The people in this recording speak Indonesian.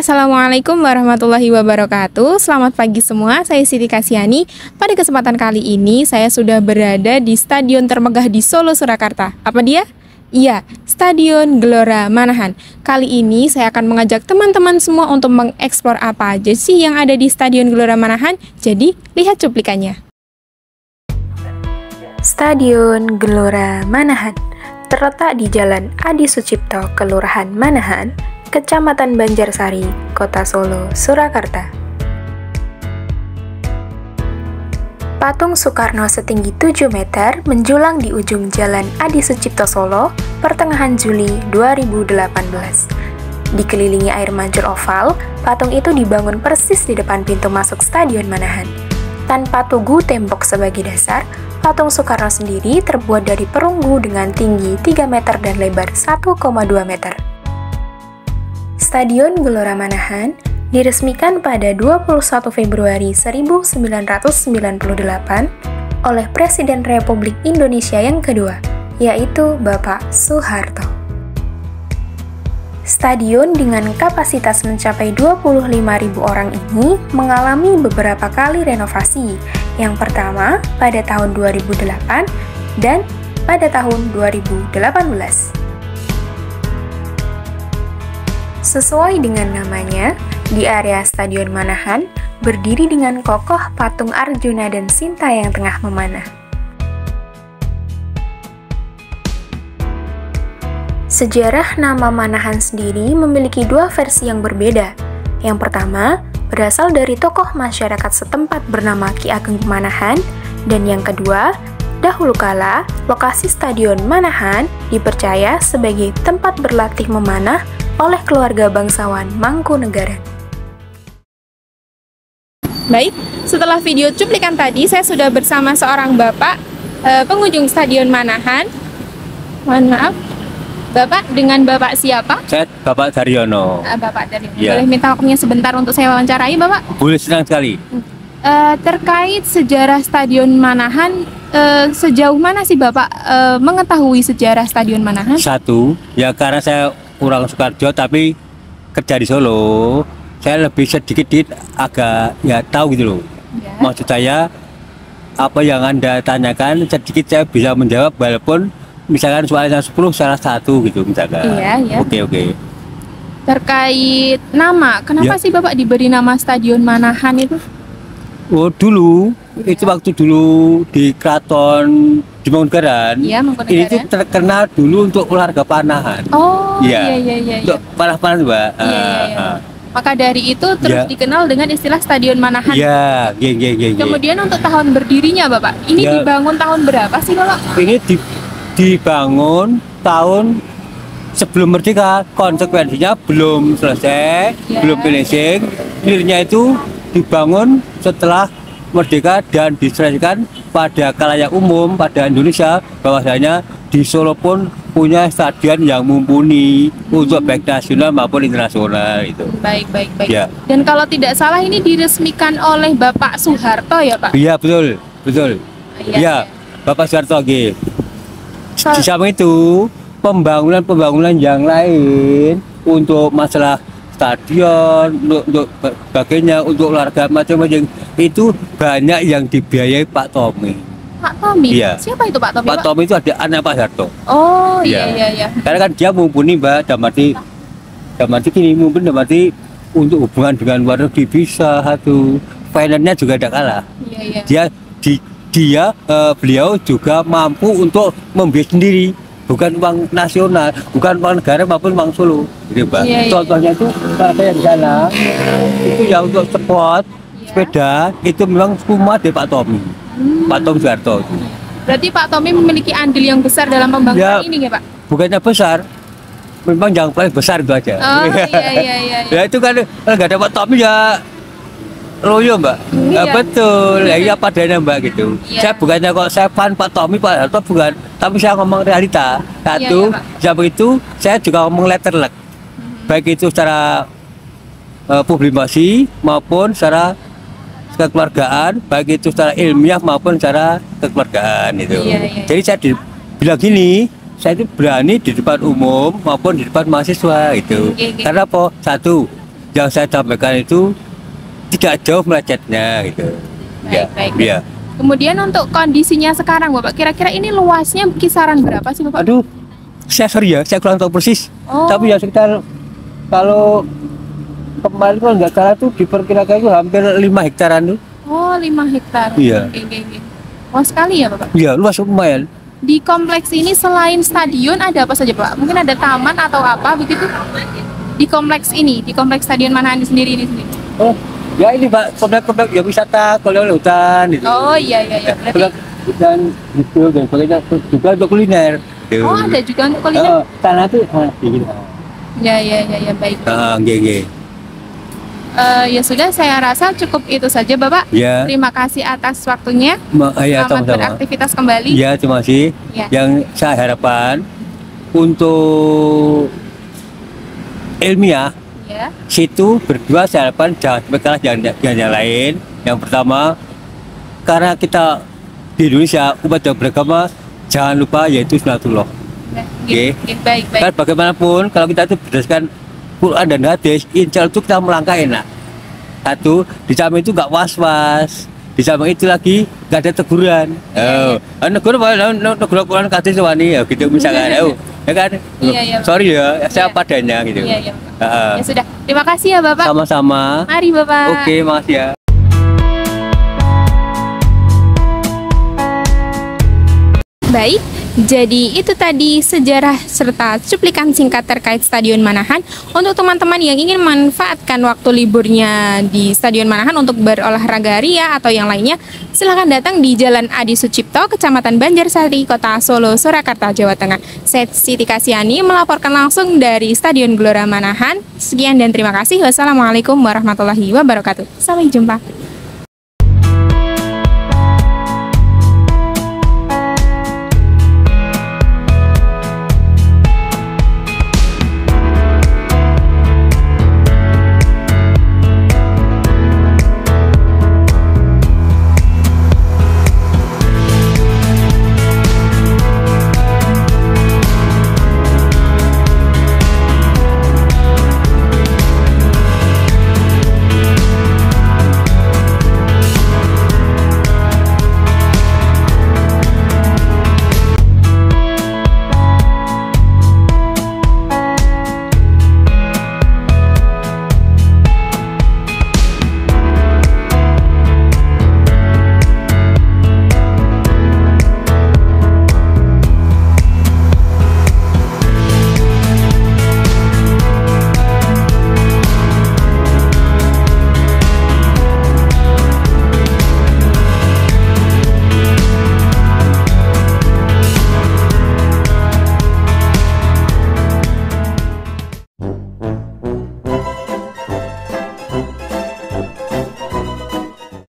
Assalamualaikum warahmatullahi wabarakatuh. Selamat pagi semua, saya Siti Kasiani. Pada kesempatan kali ini saya sudah berada di stadion termegah di Solo, Surakarta. Apa dia? Iya, Stadion Gelora Manahan. Kali ini saya akan mengajak teman-teman semua untuk mengeksplor apa aja sih yang ada di Stadion Gelora Manahan. Jadi, lihat cuplikannya. Stadion Gelora Manahan terletak di Jalan Adi Sucipto, Kelurahan Manahan, Kecamatan Banjarsari, Kota Solo, Surakarta. Patung Soekarno setinggi 7 meter menjulang di ujung Jalan Adi Sucipto Solo pertengahan Juli 2018. Dikelilingi air mancur oval, patung itu dibangun persis di depan pintu masuk Stadion Manahan. Tanpa tugu tembok sebagai dasar, patung Soekarno sendiri terbuat dari perunggu dengan tinggi 3 meter dan lebar 1,2 meter. Stadion Gelora Manahan diresmikan pada 21 Februari 1998 oleh Presiden Republik Indonesia yang kedua, yaitu Bapak Soeharto. Stadion dengan kapasitas mencapai 25.000 orang ini mengalami beberapa kali renovasi. Yang pertama pada tahun 2008 dan pada tahun 2018. Sesuai dengan namanya, di area Stadion Manahan berdiri dengan kokoh patung Arjuna dan Sinta yang tengah memanah. Sejarah nama Manahan sendiri memiliki dua versi yang berbeda. Yang pertama, berasal dari tokoh masyarakat setempat bernama Ki Ageng Manahan, dan yang kedua, dahulu kala, lokasi Stadion Manahan dipercaya sebagai tempat berlatih memanah oleh keluarga bangsawan Mangkunegaran. Baik, setelah video cuplikan tadi, saya sudah bersama seorang bapak eh, pengunjung Stadion Manahan. Mohon maaf, Bapak dengan Bapak siapa? Saya Bapak Daryono. Uh, Bapak Daryono. Ya. Boleh minta waktunya sebentar untuk saya wawancarai, Bapak? Boleh senang sekali. Uh, terkait sejarah Stadion Manahan, uh, sejauh mana sih Bapak uh, mengetahui sejarah Stadion Manahan? Satu, ya karena saya kurang Sukarjo tapi kerja di Solo, saya lebih sedikit sedikit agak ya tahu gitu loh. Ya. Maksud saya apa yang anda tanyakan sedikit saya bisa menjawab walaupun misalkan soalnya 10 salah satu gitu misalkan. Iya, iya. Oke oke. Terkait nama, kenapa Ya. sih Bapak diberi nama Stadion Manahan itu? Oh dulu. Itu waktu dulu di keraton di Mangkunegaran. Iya, Ini tuh terkenal dulu untuk olahraga panahan. Oh, iya Iya. iya iya. Untuk iya. panah-panah mbak. Iya, iya, Ah, iya. ah. Maka dari itu terus Ya. dikenal dengan istilah Stadion Manahan. Iya, geng geng geng. geng. Kemudian untuk tahun berdirinya Bapak, ini Ya. dibangun tahun berapa sih Bapak? Ini di, dibangun tahun sebelum merdeka. Konsekuensinya belum selesai, Ya. belum finishing. Clearnya itu dibangun setelah merdeka dan diselesaikan pada kalayak umum pada Indonesia bahwasanya di Solo pun punya stadion yang mumpuni untuk baik nasional maupun internasional itu. Baik, baik, baik. Ya. Dan kalau tidak salah ini diresmikan oleh Bapak Soeharto ya Pak? Iya betul, betul. Iya, Iya, Bapak Soeharto G. So- Di samping itu pembangunan-pembangunan yang lain untuk masalah stadion, untuk, untuk sebagainya, untuk olahraga macam-macam itu banyak yang dibiayai Pak Tommy. Pak Tommy. Iya. Siapa itu Pak Tommy? Pak Tommy itu ada anak Pak Soeharto. Oh iya Iya. iya iya. Karena kan dia mumpuni Mbak, dalam arti dalam arti gini, mumpuni dalam arti untuk hubungan dengan luar negeri bisa satu. Finance-nya juga tidak kalah. Iya iya. dia di dia eh, beliau juga mampu untuk membiayai sendiri bukan uang nasional bukan uang negara maupun uang Solo gitu Mbak. Iya, iya. contohnya itu saya di sana itu ya untuk sport Iya. sepeda itu memang semua dari Pak Tommy Hmm. Pak Tom Soeharto Berarti Pak Tommy memiliki andil yang besar dalam pembangunan Ya. ini ya Pak? bukannya besar memang yang paling besar itu aja Oh iya iya iya. iya. ya itu kan kalau nggak ada Pak Tommy ya loyo mbak Iya. Ah, betul ya iya padanya mbak gitu Iya. saya bukannya kok saya fan Pak Tommy Pak Harto bukan tapi saya ngomong realita satu iya, Pak. sama itu saya juga ngomong letter luck Mhm. baik itu secara eh, publikasi maupun secara kekeluargaan baik itu secara ilmiah maupun secara kekeluargaan itu Iya, iya. jadi saya di- bilang gini saya itu berani di depan umum maupun di depan mahasiswa itu Oke, oke. karena apa satu yang saya sampaikan itu tidak jauh melecetnya gitu. Baik, baik. Ya. Kemudian untuk kondisinya sekarang Bapak, kira-kira ini luasnya kisaran berapa sih Bapak? Aduh, saya sorry ya, saya kurang tahu persis. Oh. Tapi ya sekitar kalau kemarin kalau nggak salah tuh diperkirakan itu hampir 5 hektaran tuh. Oh, 5 hektar. Iya. Luas sekali ya Bapak. Iya, luas lumayan. Di kompleks ini selain stadion ada apa saja Pak? Mungkin ada taman atau apa begitu? Di kompleks ini, di kompleks Stadion Manahan sendiri ini sendiri. Oh, ya ini Pak, komplek-komplek ya wisata, kalau hutan gitu. Oh iya iya iya. Berarti hutan gitu dan sebagainya juga untuk kuliner. Gitu. Oh, ada juga untuk kuliner. Oh, tanah tuh ah, gitu. Ya ya ya ya baik. Ah, nggih, nggih. Eh, ya sudah saya rasa cukup itu saja Bapak. Ya. Terima kasih atas waktunya. Ma- ah, ya, Selamat sama-sama. beraktivitas kembali. Ya, terima kasih. Ya. Yang saya harapkan untuk ilmiah Ya. situ berdua saya harapkan jangan sampai kalah dengan, dengan yang lain. Yang pertama, karena kita di Indonesia umat yang beragama jangan lupa yaitu sunatullah. Nah, Oke. Gitu, Baik baik. Kan bagaimanapun kalau kita itu berdasarkan Quran dan hadis, insya Allah itu kita melangkah enak. Satu, di samping itu nggak was-was. Di samping itu lagi nggak ada teguran. Oh, ah, negur Negur Quran hadis wani ya gitu misalkan. Oh, ya kan? Iya, iya. Sorry ya, saya Iya. padanya gitu. Iya iya. Ah, Ya sudah. Terima kasih ya Bapak. Sama-sama. Mari Bapak. Oke, makasih ya. Baik, jadi itu tadi sejarah serta cuplikan singkat terkait Stadion Manahan. Untuk teman-teman yang ingin memanfaatkan waktu liburnya di Stadion Manahan untuk berolahraga ria atau yang lainnya, silahkan datang di Jalan Adi Sucipto, Kecamatan Banjarsari, Kota Solo, Surakarta, Jawa Tengah. Saya Siti Kasiani melaporkan langsung dari Stadion Gelora Manahan. Sekian dan terima kasih. Wassalamualaikum warahmatullahi wabarakatuh. Sampai jumpa.